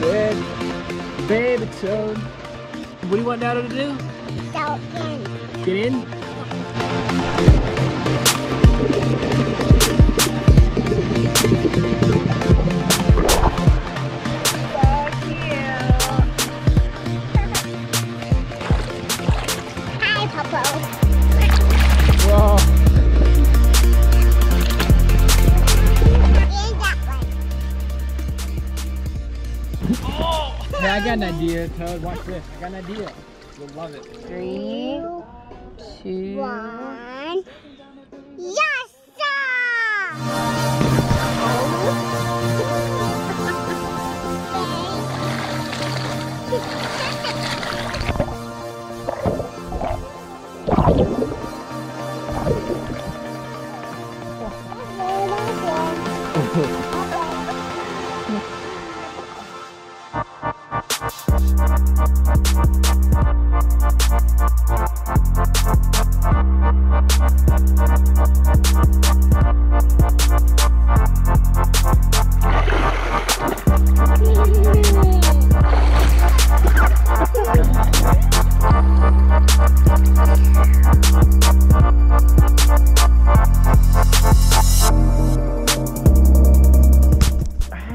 Baby toad. What do you want Dado to do? Go in. Get in? So cute. Hi, Popo. Hey, I got an idea, Toad. Watch this. I got an idea. You'll love it. Three, two, One. Yes, sir!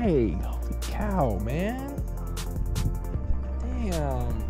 Hey, holy cow, man. Yeah.